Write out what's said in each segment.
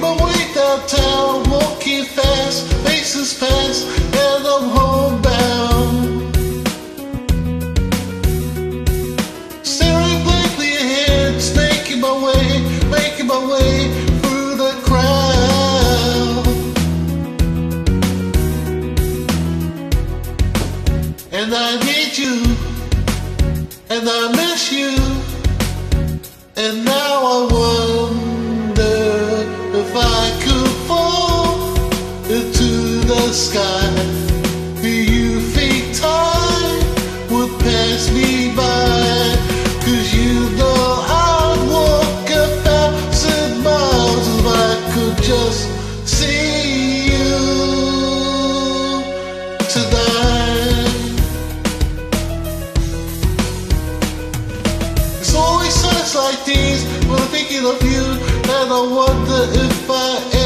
My way downtown, walking fast, faces past, and I'm homebound. Staring blankly ahead, making my way, making my way through the crowd. And I need you, and I miss you, and now I sky. Do you think time would pass me by? Cause you know I'd walk a thousand miles if I could just see you tonight. It's always times like these when I'm thinking of you and I wonder if I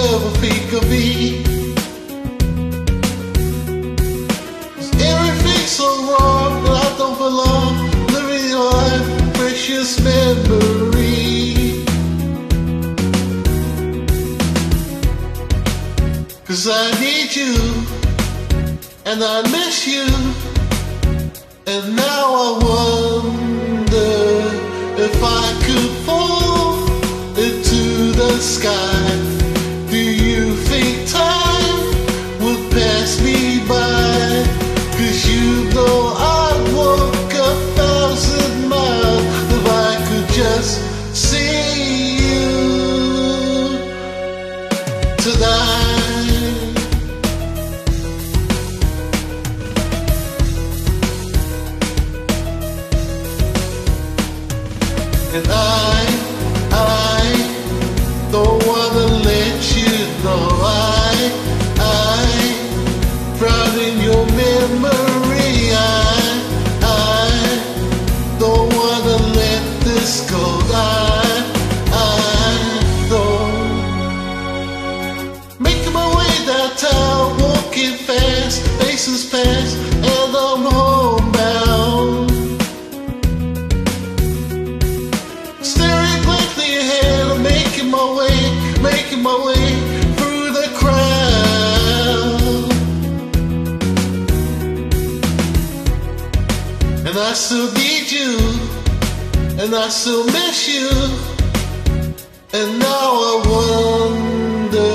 Cause I need you and I miss you. And now I wonder if I could fall into the sky. My way through the crowd. And I still need you, and I still miss you. And now I wonder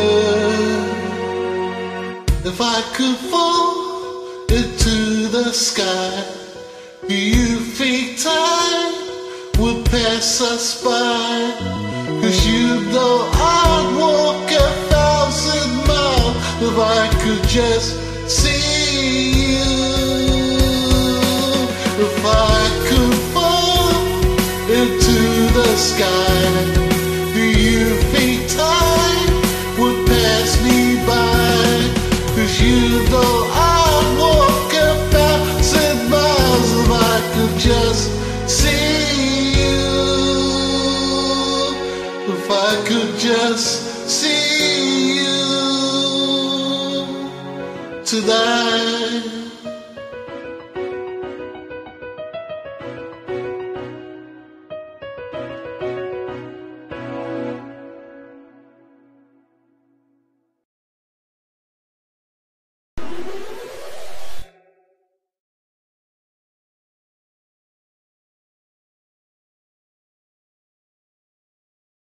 if I could fall into the sky. Do you think time would pass us by? Cause you know if I could just see you. If I could fall into the sky, do you think time would pass me by? Cause you know I'd walk a thousand miles if I could just see you. If I could just see you to.